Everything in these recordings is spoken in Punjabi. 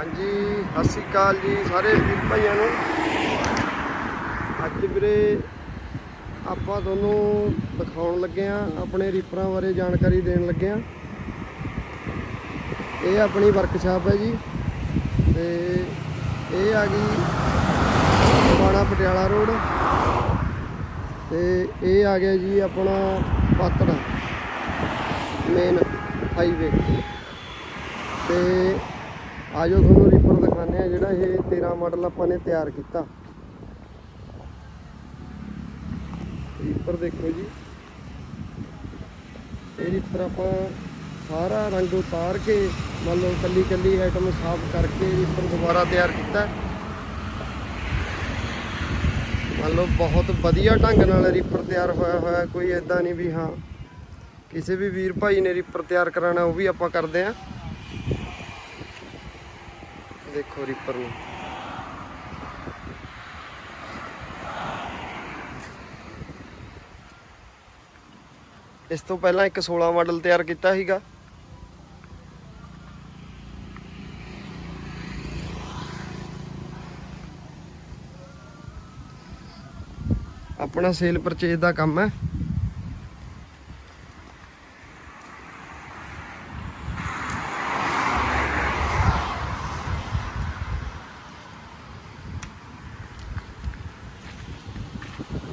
ਹਾਂਜੀ, ਸਤਿ ਸ਼੍ਰੀ ਅਕਾਲ ਜੀ ਸਾਰੇ ਵੀਰ ਭਾਈਆਂ ਨੂੰ। ਅੱਜ ਵੀਰੇ ਆਪਾਂ ਤੁਹਾਨੂੰ ਦਿਖਾਉਣ ਲੱਗੇ ਆ ਆਪਣੇ ਰੀਪਰਾਂ ਬਾਰੇ ਜਾਣਕਾਰੀ ਦੇਣ ਲੱਗੇ ਆ ਇਹ ਆਪਣੀ ਵਰਕਸ਼ਾਪ ਹੈ ਜੀ। ਤੇ ਇਹ ਆ ਗਈ ਬਾਣਾ ਪਟਿਆਲਾ ਰੋਡ। ਤੇ ਇਹ ਆ ਗਿਆ ਜੀ ਆਪਣਾ ਪਾਤੜਾ ਮੇਨ ਹਾਈਵੇ ਤੇ ਆਜੋ ਤੁਹਾਨੂੰ ਰੀਪਰ ਦਿਖਾਉਂਦੇ ਆ ਜਿਹੜਾ ਇਹ 13 ਮਾਡਲ ਆਪਾਂ ਨੇ ਤਿਆਰ ਕੀਤਾ। ਰੀਪਰ ਦੇਖੋ ਜੀ। ਇਹ ਰੀਪਰ ਆਪਾਂ ਸਾਰਾ ਰੰਗ ਉਤਾਰ ਕੇ, ਮੰਨ ਲਓ ਕੱਲੀ ਕੱਲੀ ਆਈਟਮ ਸਾਫ਼ ਕਰਕੇ ਰੀਪਰ ਦੁਬਾਰਾ ਤਿਆਰ ਕੀਤਾ। ਮੰਨ ਲਓ ਬਹੁਤ ਵਧੀਆ ਢੰਗ ਨਾਲ ਰੀਪਰ ਤਿਆਰ ਹੋਇਆ ਹੋਇਆ, ਕੋਈ ਐਦਾਂ ਨਹੀਂ ਵੀ ਹਾਂ, ਕਿਸੇ ਵੀ ਵੀਰ ਭਾਈ ਨੇ ਰੀਪਰ ਤਿਆਰ ਕਰਾਣਾ ਉਹ ਵੀ ਆਪਾਂ ਕਰਦੇ ਆਂ ਦੇਖੋ ਰੀਪਰ ਨੂੰ। ਇਸ ਤੋਂ ਪਹਿਲਾਂ ਇੱਕ 16 ਮਾਡਲ ਤਿਆਰ ਕੀਤਾ ਸੀਗਾ। ਆਪਣਾ ਸੇਲ ਪਰਚੇਜ ਦਾ ਕੰਮ ਹੈ।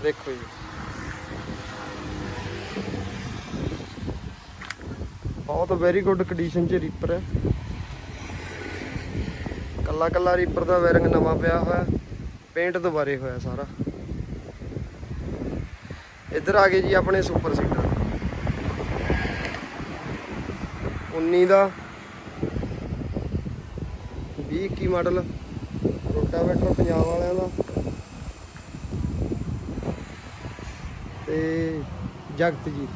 ਦੇਖੋ ਜੀ। ਬਹੁਤ ਵੈਰੀ ਗੁੱਡ ਕੰਡੀਸ਼ਨ 'ਚ ਰੀਪਰ ਹੈ। ਕੱਲਾ ਕੱਲਾ ਰੀਪਰ ਦਾ ਵੈਰਿੰਗ ਨਵਾਂ ਪਿਆ ਹੋਇਆ ਪੇਂਟ ਦੁਬਾਰੇ ਹੋਇਆ ਸਾਰਾ। ਇੱਧਰ ਆ ਗਏ ਜੀ ਆਪਣੇ ਸੁਪਰ ਸੀਟਰ 19 ਦਾ 20 ਕੀ ਮਾਡਲ ਰੋਟਾਵੇਟਰ ਪੰਜਾਬ ਵਾਲਿਆਂ ਦਾ। ਤੇ ਜਗਤਜੀਤ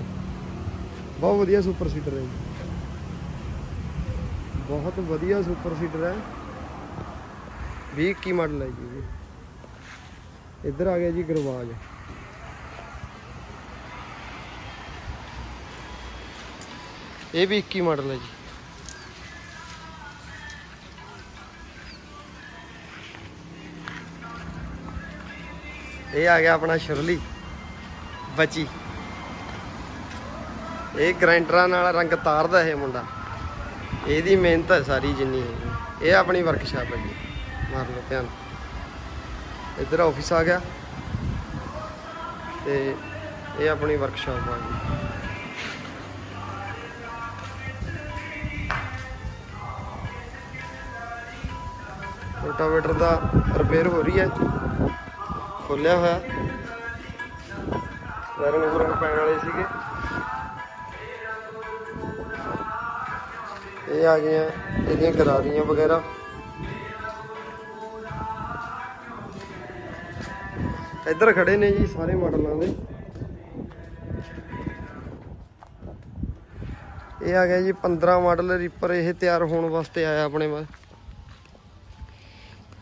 ਬਹੁਤ ਵਧੀਆ ਸੁਪਰ ਸੀਟਰ ਹੈ ਜੀ। ਬਹੁਤ ਵਧੀਆ ਸੁਪਰ ਸੀਟਰ ਹੈ। 20 ਮਾਡਲ ਹੈ ਜੀ ਇਹ। ਇੱਧਰ ਆ ਗਿਆ ਜੀ ਗਰਵਾਜ। ਇਹ ਵੀ 21 ਮਾਡਲ ਹੈ ਜੀ। ਇਹ ਆ ਗਿਆ ਆਪਣਾ ਸ਼ੁਰਲੀ। ਬਚੀ ਇਹ ਗ੍ਰਾਈਂਡਰਾਂ ਨਾਲ ਰੰਗ ਤਾਰਦਾ ਇਹ ਮੁੰਡਾ। ਇਹਦੀ ਮਿਹਨਤ ਹੈ ਸਾਰੀ ਜਿੰਨੀ ਹੈ ਇਹ ਆਪਣੀ ਵਰਕਸ਼ਾਪ ਹੈ ਜੀ। ਮਾਰ ਲਓ ਧਿਆਨ। ਇੱਧਰ ਆਫਿਸ ਆ ਗਿਆ। ਤੇ ਇਹ ਆਪਣੀ ਵਰਕਸ਼ਾਪ ਆ ਗਈ ਰੋਟਾਵੇਟਰ ਦਾ ਰਿਪੇਅਰ ਹੋ ਰਹੀ ਹੈ। ਖੋਲਿਆ ਹੋਇਆ। ਵਾਇਰਿੰਗ ਵੂਰਿੰਗ ਪੈਣ ਵਾਲੇ ਸੀਗੇ। ਇਹ ਆ ਗਈਆਂ ਇਹਦੀਆਂ ਗਰਾਰੀਆਂ ਵਗੈਰਾ। ਇੱਧਰ ਖੜੇ ਨੇ ਜੀ ਸਾਰੇ ਮਾਡਲਾਂ ਦੇ। ਇਹ ਆ ਗਿਆ ਜੀ 15 ਮਾਡਲ ਰੀਪਰ ਇਹ ਤਿਆਰ ਹੋਣ ਵਾਸਤੇ ਆਇਆ ਆਪਣੇ ਕੋਲ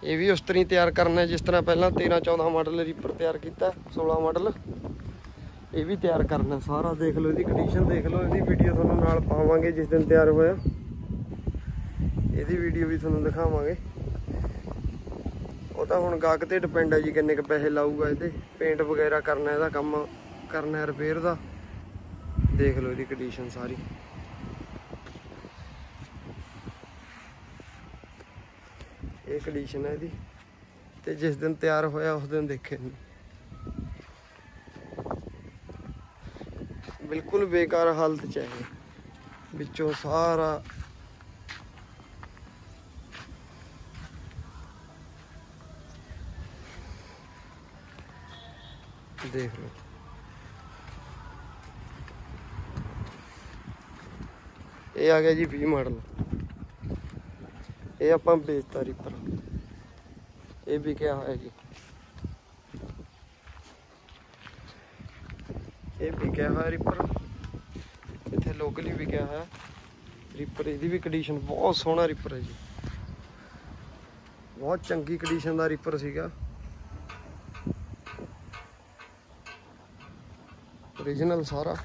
ਇਹ ਵੀ ਉਸ ਤਰੀ ਤਿਆਰ ਕਰਨਾ ਜਿਸ ਤਰ੍ਹਾਂ ਪਹਿਲਾਂ 13 14 ਮਾਡਲ ਰੀਪਰ ਤਿਆਰ ਕੀਤਾ 16 ਮਾਡਲ। ਇਹ ਵੀ ਤਿਆਰ ਕਰਨਾ, ਸਾਰਾ ਦੇਖ ਲਓ ਇਹਦੀ ਕੰਡੀਸ਼ਨ ਦੇਖ ਲਓ, ਇਹਦੀ ਵੀਡੀਓ ਤੁਹਾਨੂੰ ਨਾਲ ਪਾਵਾਂਗੇ ਜਿਸ ਦਿਨ ਤਿਆਰ ਹੋਇਆ। ਇਹਦੀ ਵੀਡੀਓ ਵੀ ਤੁਹਾਨੂੰ ਦਿਖਾਵਾਂਗੇ। ਉਹ ਤਾਂ ਹੁਣ ਗਾਹਕ ਤੇ ਡਿਪੈਂਡ ਹੈ ਜੀ ਕਿੰਨੇ ਕ ਪੈਸੇ ਲਾਊਗਾ ਇਹਦੇ। ਪੇਂਟ ਵਗੈਰਾ ਕਰਨਾ, ਇਹਦਾ ਕੰਮ ਕਰਨਾ ਰਿਪੇਅਰ ਦਾ। ਦੇਖ ਲਓ ਇਹਦੀ ਕੰਡੀਸ਼ਨ ਸਾਰੀ। ਇਹ ਕੰਡੀਸ਼ਨ ਹੈ ਇਹਦੀ। ਤੇ ਜਿਸ ਦਿਨ ਤਿਆਰ ਹੋਇਆ, ਉਸ ਦਿਨ ਦੇਖੇ ਬਿਲਕੁਲ ਬੇਕਾਰ ਹਾਲਤ ਚ ਹੈ ਵਿੱਚੋਂ ਸਾਰਾ ਦੇਖ ਲਓ। ਇਹ ਆ ਗਿਆ ਜੀ 20 ਮਾਡਲ। ਇਹ ਆਪਾਂ ਵੇਚਤਾ ਰੀਪਰ ਇਹ ਵੀ ਕਿਹਾ ਹੋਇਆ ਜੀ? ਇਹ ਵਿਕਿਆ ਹੋਇਆ ਰੀਪਰ ਇੱਥੇ ਲੋਕਲੀ ਵੀ ਕਿਹਾ ਹੋਇਆ। ਰੀਪਰ ਇਹਦੀ ਵੀ ਕੰਡੀਸ਼ਨ ਬਹੁਤ ਸੋਹਣਾ ਰੀਪਰ ਹੈ ਜੀ। ਬਹੁਤ ਚੰਗੀ ਕੰਡੀਸ਼ਨ ਦਾ ਰੀਪਰ ਸੀਗਾ। ਓਰੀਜਨਲ ਸਾਰਾ।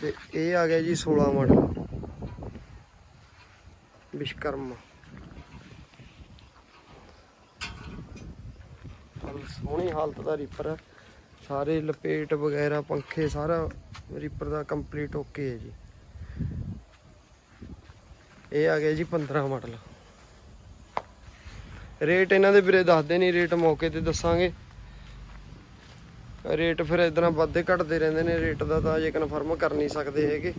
ਤੇ ਇਹ ਆ ਗਿਆ ਜੀ 16 ਮਾਡਲ ਵਿਸ਼ਕਰਮਾ। ਸੋਹਣੀ ਹਾਲਤ ਦਾ ਰੀਪਰ ਹੈ। ਸਾਰੇ ਲਪੇਟ ਵਗੈਰਾ, ਪੰਖੇ ਸਾਰਾ ਰੀਪਰ ਦਾ ਕੰਪਲੀਟ ਓਕੇ ਹੈ ਜੀ। ਇਹ ਆ ਗਿਆ ਜੀ 15 ਮਾਡਲ ਰੇਟ ਇਹਨਾਂ ਦੇ ਵੀਰੇ ਦੱਸਦੇ ਨਹੀਂ ਰੇਟ ਮੌਕੇ ਤੇ ਦੱਸਾਂਗੇ। ਰੇਟ ਫਿਰ ਇਦਾਂ ਵੱਧਦੇ ਘਟਦੇ ਰਹਿੰਦੇ ਨੇ ਰੇਟ ਦਾ ਤਾਂ ਜੇ ਕਨਫਰਮ ਕਰ ਨਹੀਂ ਸਕਦੇ ਹੈਗੇ।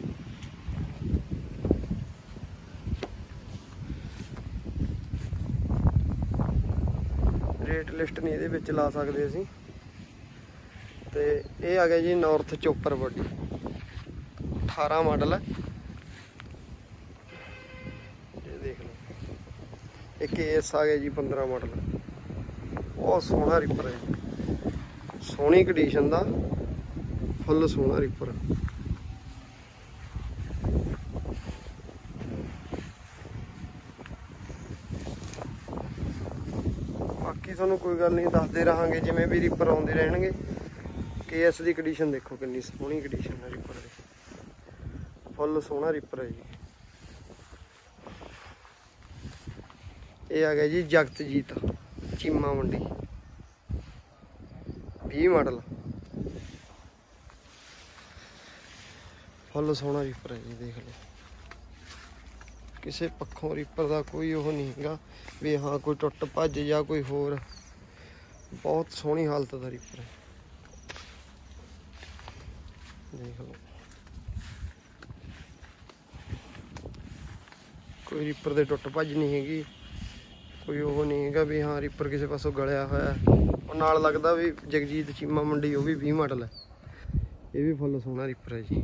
ਰੇਟ ਲਿਸਟ ਨਹੀਂ ਇਹਦੇ ਵਿੱਚ ਲਾ ਸਕਦੇ ਅਸੀਂ। ਤੇ ਇਹ ਆ ਗਿਆ ਜੀ ਨਾਰਥ ਚੋਪਰ ਬੋਡੀ 18 ਮਾਡਲ ਹੈ ਇਹ ਦੇਖ ਲਓ। ਇੱਕ ਕੇਸ ਆ ਗਿਆ ਜੀ 15 ਮਾਡਲ ਬਹੁਤ ਸੋਹਣਾ ਰਿਪਰ ਹੈ ਸੋਹਣੀ ਕੰਡੀਸ਼ਨ ਦਾ ਫੁੱਲ ਸੋਹਣਾ ਰਿਪਰ ਬਾਕੀ ਤੁਹਾਨੂੰ ਕੋਈ ਗੱਲ ਨਹੀਂ, ਦੱਸਦੇ ਰਹਾਂਗੇ, ਜਿਵੇਂ ਵੀ ਰੀਪਰ ਆਉਂਦੇ ਰਹਿਣਗੇ। ਕੇਐਸ ਦੀ ਕੰਡੀਸ਼ਨ ਦੇਖੋ ਕਿੰਨੀ ਸੋਹਣੀ ਕੰਡੀਸ਼ਨ ਹੈ ਰਿਪਰ ਦੀ। ਫੁੱਲ ਸੋਹਣਾ ਰੀਪਰ ਹੈ ਜੀ। ਇਹ ਆ ਗਿਆ ਜੀ ਜਗਤਜੀਤ, ਚੀਮਾ ਮੰਡੀ। 20 ਮਾਡਲ ਫੁੱਲ ਸੋਹਣਾ ਰੀਪਰ ਹੈ ਜੀ, ਦੇਖ ਲਓ। ਕਿਸੇ ਪੱਖੋਂ ਰੀਪਰ ਦਾ ਕੋਈ ਉਹ ਨਹੀਂ ਹੈਗਾ ਵੀ ਹਾਂ ਕੋਈ ਟੁੱਟ ਭੱਜ ਜਾਂ ਕੋਈ ਹੋਰ। ਬਹੁਤ ਸੋਹਣੀ ਹਾਲਤ ਦਾ ਰੀਪਰ ਹੈ। ਦੇਖ। ਕੋਈ ਰੀਪਰ ਦੇ ਟੁੱਟ ਭੱਜ ਨਹੀਂ ਹੈਗੀ। ਕੋਈ ਉਹ ਨਹੀਂ ਹੈਗਾ ਵੀ ਹਾਂ ਰੀਪਰ ਕਿਸੇ ਪਾਸੋਂ ਗਲਿਆ ਹੋਇਆ। ਹੈ। ਉਹ ਨਾਲ ਲੱਗਦਾ ਵੀ ਜਗਜੀਤ ਚੀਮਾ ਮੰਡੀ, ਉਹ ਵੀ 20 ਮਾਡਲ ਹੈ। ਇਹ ਵੀ ਫੁੱਲ ਸੋਹਣਾ ਰੀਪਰ ਹੈ ਜੀ।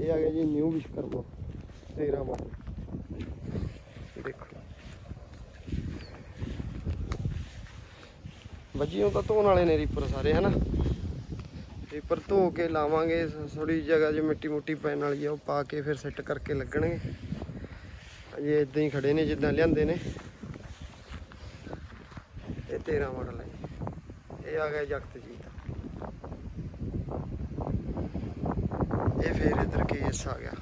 ਇਹ ਆ ਗਿਆ ਜੀ ਨਿਊ ਵਿਸ਼ਕਰਮਾ 13 ਮਾਡਲ ਦੇਖੋ ਵੱਜੀਆਂ ਤਾਂ ਧੋਣ ਵਾਲੇ ਨੇ ਰੀਪਰ ਸਾਰੇ, ਹਨਾ? ਰੀਪਰ ਧੋ ਕੇ ਲਾਵਾਂਗੇ ਥੋੜੀ ਜਗ੍ਹਾ 'ਚ ਮਿੱਟੀ ਮੁੱਟੀ ਪੈਣ ਵਾਲੀ ਆ, ਉਹ ਪਾ ਕੇ ਫਿਰ ਸੈੱਟ ਕਰਕੇ ਲੱਗਣਗੇ। ਅਜੇ ਇਦਾਂ ਹੀ ਖੜੇ ਨੇ, ਜਿੱਦਾਂ ਲਿਆਂਦੇ ਨੇ। ਇਹ 13 ਮਾਡਲ ਹੈ ਜੀ। ਇਹ ਆ ਗਿਆ ਜਗਤਜੀਤ। ਇਹ ਫਿਰ ਇਧਰ ਕੇਐਸ ਆ ਗਿਆ।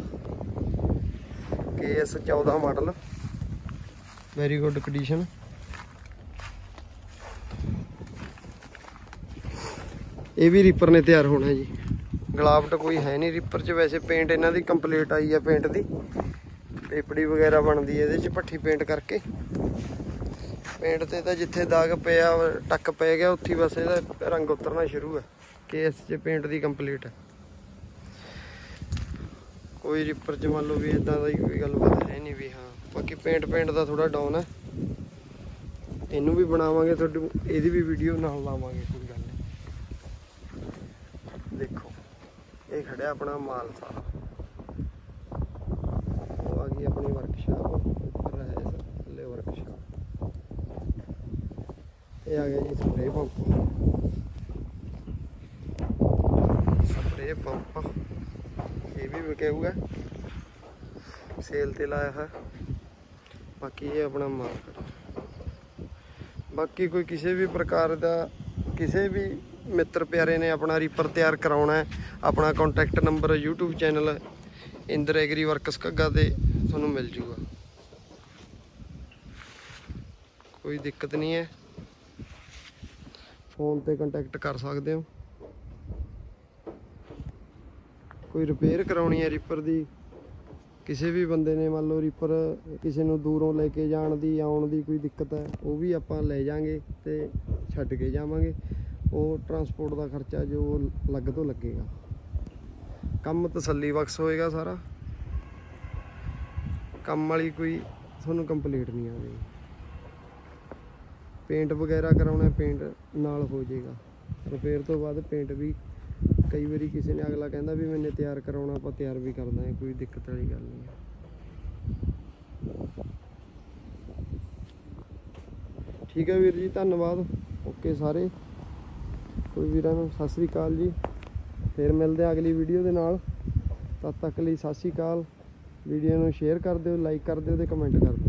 KS 14 model very good condition ਇਹ ਵੀ ਰੀਪਰ ਨੇ ਤਿਆਰ ਹੋਣਾ ਜੀ। ਗਲਾਵਟ ਕੋਈ ਹੈ ਨਹੀਂ ਰੀਪਰ 'ਚ। ਵੈਸੇ ਪੇਂਟ ਇਹਨਾਂ ਦੀ ਕੰਪਲੀਟ ਆਈ ਆ ਪੇਂਟ ਦੀ। ਪੇਪੜੀ ਵਗੈਰਾ ਬਣਦੀ ਹੈ ਇਹਦੇ 'ਚ ਪੱਠੀ ਪੇਂਟ ਕਰਕੇ। ਪੇਂਟ ਤੇ ਤਾਂ ਜਿੱਥੇ ਦਾਗ ਪਿਆ, ਟੱਕ ਪੈ ਗਿਆ, ਉੱਥੇ ਹੀ ਬਸ ਇਹਦਾ ਰੰਗ ਉਤਰਨਾ ਸ਼ੁਰੂ ਹੈ ਕੇਸ 'ਚ ਪੇਂਟ ਦੀ ਕੰਪਲੀਟ ਹੈ ਕੋਈ ਰੀਪਰ 'ਚ ਮੰਨ ਲਓ ਵੀ ਇਦਾਂ ਦਾ ਕੋਈ ਗੱਲਬਾਤ ਹੈ ਨਹੀਂ ਵੀ ਹਾਂ। ਬਾਕੀ ਪੇਂਟ ਪੇਂਟ ਦਾ ਥੋੜਾ ਡਾਊਨ ਹੈ ਇਹਨੂੰ ਵੀ ਬਣਾਵਾਂਗੇ, ਤੁਹਾਡੀ ਇਹਦੀ ਵੀ ਵੀਡੀਓ ਨਾਲ ਲਾਵਾਂਗੇ ਕੋਈ ਗੱਲ ਨਹੀਂ ਦੇਖੋ ਇਹ ਖੜਿਆ ਆਪਣਾ ਮਾਲ ਸਾਰਾ। ਉਹ ਆ ਗਈ ਆਪਣੀ ਵਰਕਸ਼ਾਪ ਉੱਪਰ ਹੈ ਥੱਲੇ ਵਰਕਸ਼ਾਪ ਇਹ ਆ ਗਿਆ ਜੀ ਸਪਰੇ ਪੰਪ ਸਪਰੇ ਪੰਪ ਇਹ ਵੀ ਵਿਕੇਊਗਾ ਸੇਲ ਤੇ ਲਾਇਆ ਹੈ ਬਾਕੀ ਇਹ ਆਪਣਾ ਮਾਰਕੀਟ ਬਾਕੀ ਕੋਈ ਕਿਸੇ ਵੀ ਪ੍ਰਕਾਰ ਦਾ ਕਿਸੇ ਵੀ ਮਿੱਤਰ ਪਿਆਰੇ ਨੇ ਆਪਣਾ ਰੀਪਰ ਤਿਆਰ ਕਰਾਉਣਾ ਹੈ, ਆਪਣਾ contact number YouTube channel Inder agri works Ghagga ਤੇ ਤੁਹਾਨੂੰ ਮਿਲ ਜੂਗਾ। ਕੋਈ ਦਿੱਕਤ ਨਹੀਂ ਹੈ। ਫੋਨ ਤੇ ਕੰਟੈਕਟ ਕਰ ਸਕਦੇ ਹੋ। ਕੋਈ ਰਿਪੇਅਰ ਕਰਾਉਣੀ ਹੈ ਰੀਪਰ ਦੀ। ਕਿਸੇ ਵੀ ਬੰਦੇ ਨੇ ਮੰਨ ਲਓ ਰੀਪਰ ਕਿਸੇ ਨੂੰ ਦੂਰੋਂ ਲੈ ਕੇ ਜਾਣ ਦੀ, ਆਉਣ ਦੀ ਕੋਈ ਦਿੱਕਤ ਹੈ, ਉਹ ਵੀ ਆਪਾਂ ਲੈ ਜਾਾਂਗੇ ਤੇ ਛੱਡ ਕੇ ਜਾਵਾਂਗੇ। ਉਹ ਟਰਾਂਸਪੋਰਟ ਦਾ ਖਰਚਾ ਜੋ ਲੱਗ ਤੋਂ ਲੱਗੇਗਾ। ਕੰਮ ਤਸੱਲੀ ਬਖਸ਼ ਹੋਏਗਾ ਸਾਰਾ। ਕੰਮ ਵਾਲੀ ਕੋਈ ਤੁਹਾਨੂੰ ਕੰਪਲੀਟ ਨਹੀਂ ਆਵੇਗੀ ਪੇਂਟ ਵਗੈਰਾ ਕਰਾਉਣਾ ਪੇਂਟ ਨਾਲ ਹੋ ਜਾਏਗਾ। ਰਿਪੇਅਰ ਤੋਂ ਬਾਅਦ ਪੇਂਟ ਵੀ ਕਈ ਵਾਰੀ ਕਿਸੇ ਨੇ ਅਗਲਾ ਕਹਿੰਦਾ ਵੀ ਮੈਨੇ ਤਿਆਰ ਕਰਾਉਣਾ, ਆਪਾਂ ਤਿਆਰ ਵੀ ਕਰਦਾ ਦਾਂਗੇ, ਕੋਈ ਦਿੱਕਤ ਵਾਲੀ ਗੱਲ ਨਹੀਂ ਠੀਕ ਹੈ ਵੀਰ ਜੀ, ਧੰਨਵਾਦ। ਓਕੇ ਸਾਰੇ। ਕੋਈ ਵੀਰਾਂ ਨੂੰ ਸਤਿ ਸ੍ਰੀ ਅਕਾਲ ਜੀ। ਫਿਰ ਮਿਲਦੇ ਆ ਅਗਲੀ ਵੀਡੀਓ ਦੇ ਨਾਲ। ਤਦ ਤੱਕ ਲਈ ਸਤਿ ਸ੍ਰੀ ਅਕਾਲ। ਵੀਡੀਓ ਨੂੰ ਸ਼ੇਅਰ ਕਰ ਦਿਓ ਲਾਈਕ ਕਰ ਦਿਓ ਤੇ ਕਮੈਂਟ ਕਰ ਦਿਓ।